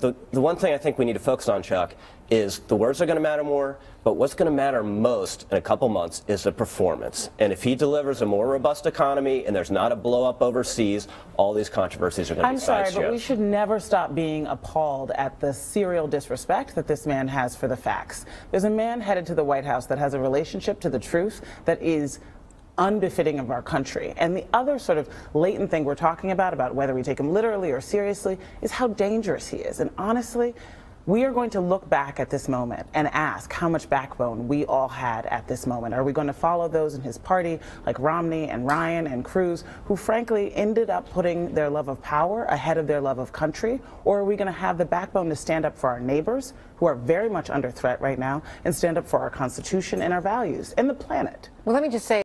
The, the one thing I think we need to focus on, Chuck, is the words are going to matter more, but what's going to matter most in a couple months is the performance. And if he delivers a more robust economy and there's not a blow up overseas, all these controversies are going to I'm be sorry, but we should never stop being appalled at the serial disrespect that this man has for the facts. There's a man headed to the White House that has a relationship to the truth that is unbefitting of our country. And the other sort of latent thing we're talking about, about whether we take him literally or seriously, is how dangerous he is. And honestly, we are going to look back at this moment and ask how much backbone we all had at this moment. Are we going to follow those in his party, like Romney and Ryan and Cruz, who frankly ended up putting their love of power ahead of their love of country? Or are we going to have the backbone to stand up for our neighbors, who are very much under threat right now, and stand up for our Constitution and our values and the planet? Well, let me just say.